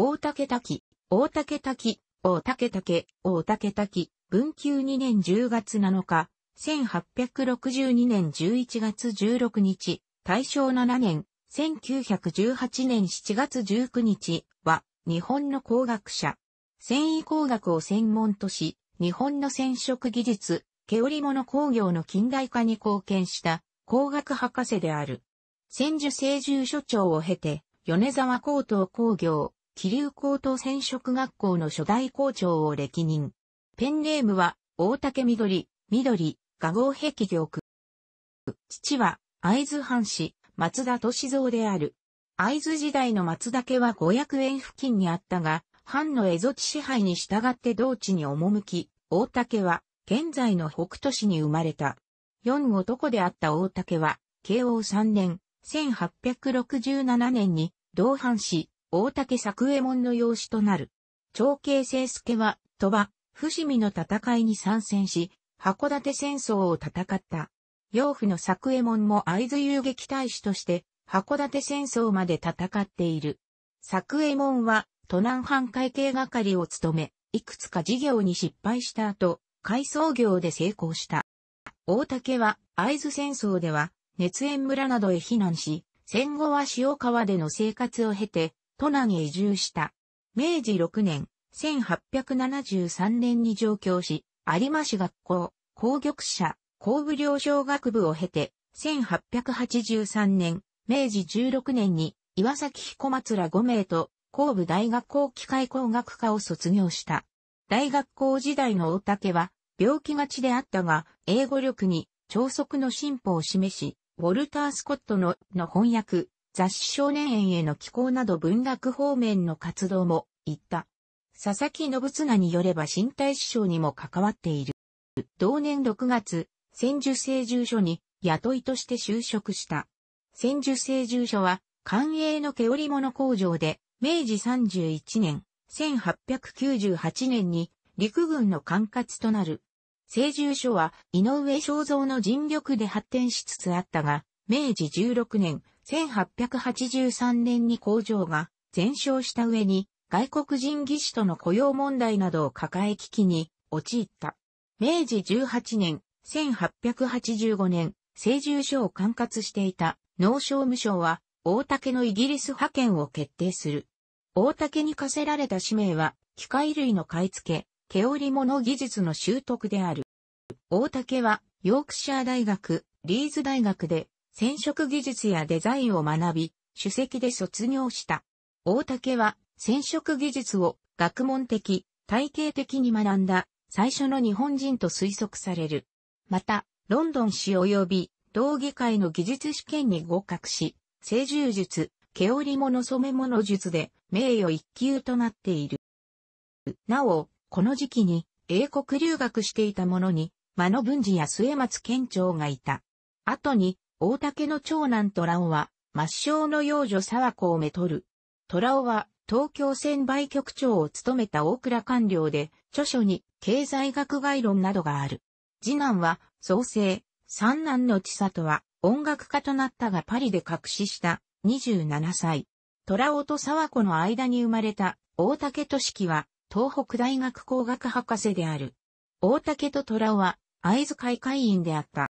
大竹滝、大竹滝、大竹竹、大竹滝、文久2年10月7日、1862年11月16日、大正7年、1918年7月19日は、日本の工学者。繊維工学を専門とし、日本の染色技術、毛織物工業の近代化に貢献した工学博士である。千住清住所長を経て、米沢高等工業、気流高等染色学校の初代校長を歴任。ペンネームは、大竹緑、緑、画号壁玉。父は、会津藩士、松田敏蔵である。会津時代の松田家は500円付近にあったが、藩の蝦夷地支配に従って同地に赴き、大竹は、現在の北斗市に生まれた。四男であった大竹は、慶応3年、1867年に、同藩士、大竹作右衛門の養子となる。長慶清助は、鳥羽、伏見の戦いに参戦し、函館戦争を戦った。養父の作右衛門も会津遊撃大使として、函館戦争まで戦っている。作右衛門は、都南藩会計係を務め、いくつか事業に失敗した後、海藻業で成功した。大竹は、会津戦争では、熱塩村などへ避難し、戦後は塩川での生活を経て、都南へ移住した。明治6年、1873年に上京し、有馬市学校、工玉社、工部領小学部を経て、1883年、明治16年に岩崎彦松ら5名と工部大学校機械工学科を卒業した。大学校時代の大竹は病気がちであったが、英語力に超速の進歩を示し、ウォルター・スコットのの翻訳、雑誌少年園への寄稿など文学方面の活動も言った。佐々木信綱によれば身体師匠にも関わっている。同年6月、千住製住所に雇いとして就職した。千住製住所は、官営の毛織物工場で、明治31年、1898年に陸軍の管轄となる清住所は井上正造の尽力で発展しつつあったが、明治16年、1883年に工場が全焼した上に外国人技師との雇用問題などを抱え危機に陥った。明治18年、1885年、清住所を管轄していた農商務省は大竹のイギリス派遣を決定する。大竹に課せられた使命は機械類の買い付け、毛織物技術の習得である。大竹は、ヨークシャー大学、リーズ大学で、染色技術やデザインを学び、主席で卒業した。大竹は、染色技術を学問的、体系的に学んだ最初の日本人と推測される。また、ロンドン市及び同議会の技術試験に合格し、清獣術、毛織物染物術で名誉一級となっている。なお、この時期に英国留学していた者に、間野文治や末松県長がいた。後に、大竹の長男虎尾は、抹消の幼女沢子をめとる。虎尾は、東京専売局長を務めた大倉官僚で、著書に経済学概論などがある。次男は、創生、三男の千里は、音楽家となったがパリで隠しした27歳。虎尾と沢子の間に生まれた大竹俊樹は東北大学工学博士である。大竹と虎尾は、会津会会員であった。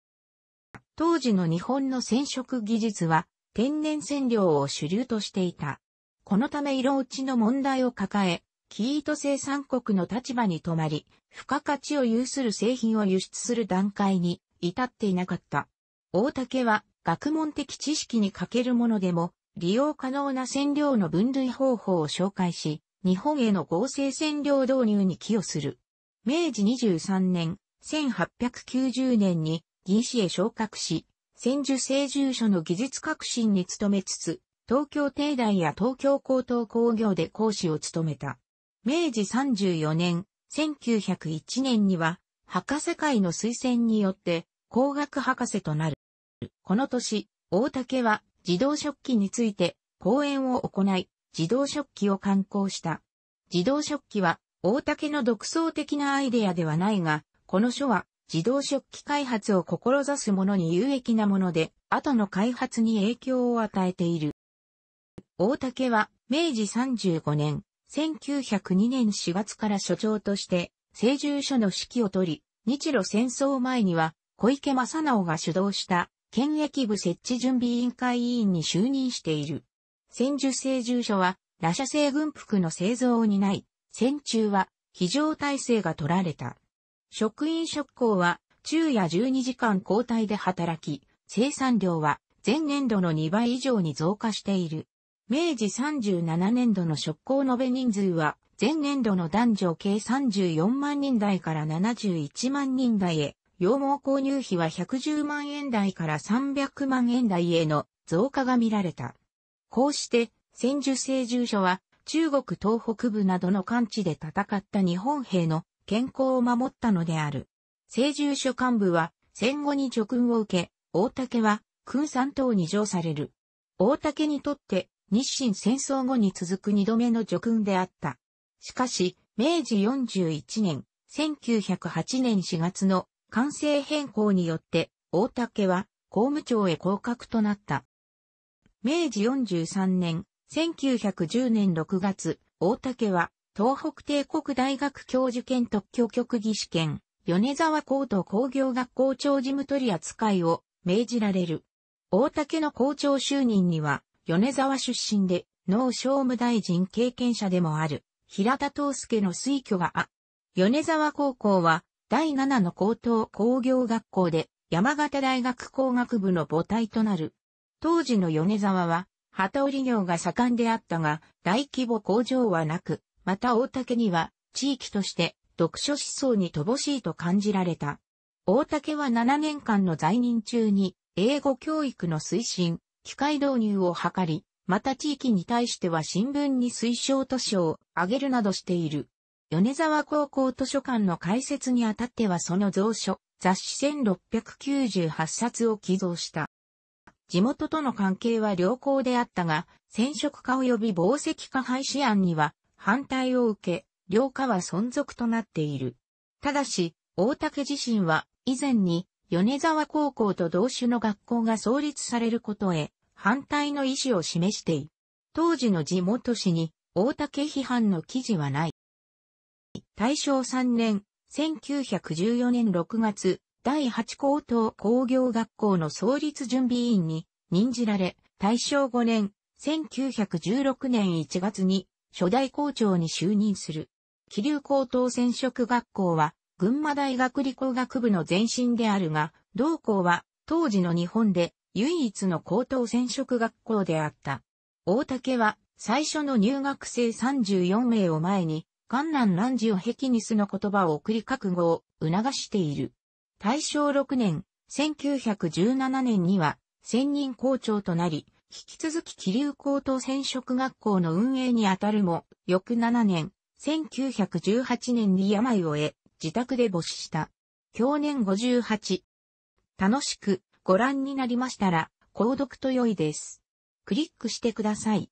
当時の日本の染色技術は、天然染料を主流としていた。このため色落ちの問題を抱え、キート生産国の立場に止まり、付加価値を有する製品を輸出する段階に至っていなかった。大竹は学問的知識に欠けるものでも利用可能な染料の分類方法を紹介し、日本への合成染料導入に寄与する。明治23年、1890年に銀市へ昇格し、千住清住所の技術革新に努めつつ、東京帝大や東京高等工業で講師を務めた。明治34年、1901年には、博士会の推薦によって工学博士となる。この年、大竹は自動食器について講演を行い、自動食器を刊行した。自動食器は大竹の独創的なアイデアではないが、この書は自動食器開発を志す者に有益なもので、後の開発に影響を与えている。大竹は明治35年、1902年4月から所長として、清住所の指揮を取り、日露戦争前には、小池正直が主導した県役部設置準備委員会委員に就任している。戦樹製住所は、羅社製軍服の製造を担い、戦中は非常体制が取られた。職員職工は、昼夜12時間交代で働き、生産量は前年度の2倍以上に増加している。明治37年度の職工延べ人数は、前年度の男女計34万人台から71万人台へ、羊毛購入費は110万円台から300万円台への増加が見られた。こうして、戦樹製住所は中国東北部などの関地で戦った日本兵の健康を守ったのである。製住所幹部は戦後に叙勲を受け、大竹は空山等に上される。大竹にとって日清戦争後に続く二度目の叙勲であった。しかし、明治41年、1908年4月の完成変更によって、大竹は公務長へ降格となった。明治43年、1910年6月、大竹は東北帝国大学教授兼特許局技試験、米沢高等工業学校長事務取扱いを命じられる。大竹の校長就任には、米沢出身で農商務大臣経験者でもある、平田東介の推挙があ。米沢高校は第7の高等工業学校で山形大学工学部の母体となる。当時の米沢は、旗織業が盛んであったが、大規模工場はなく、また大竹には、地域として読書思想に乏しいと感じられた。大竹は7年間の在任中に、英語教育の推進、機械導入を図り、また地域に対しては新聞に推奨図書を挙げるなどしている。米沢高校図書館の開設にあたってはその蔵書、雑誌1698冊を寄贈した。地元との関係は良好であったが、染色化及び紡績化廃止案には反対を受け、良化は存続となっている。ただし、大竹自身は以前に米沢高校と同種の学校が創立されることへ反対の意思を示している。当時の地元紙に大竹批判の記事はない。大正3年、1914年6月、第8高等工業学校の創立準備委員に任じられ、大正5年、1916年1月に初代校長に就任する。気流高等染色学校は、群馬大学理工学部の前身であるが、同校は当時の日本で唯一の高等染色学校であった。大竹は最初の入学生34名を前に観南乱事を壁にすの言葉を送り覚悟を促している。大正6年、1917年には、専任校長となり、引き続き気流高等染色学校の運営にあたるも、翌7年、1918年に病を得、自宅で没した。去年58。楽しくご覧になりましたら、購読と良いです。クリックしてください。